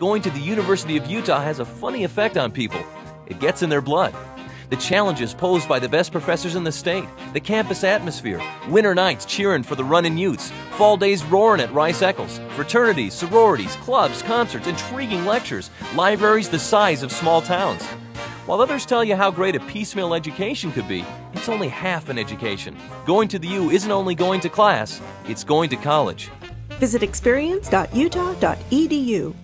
Going to the University of Utah has a funny effect on people. It gets in their blood. The challenges posed by the best professors in the state, the campus atmosphere, winter nights cheering for the Runnin' Utes, fall days roaring at Rice Eccles, fraternities, sororities, clubs, concerts, intriguing lectures, libraries the size of small towns. While others tell you how great a piecemeal education could be, it's only half an education. Going to the U isn't only going to class, it's going to college. Visit experience.utah.edu.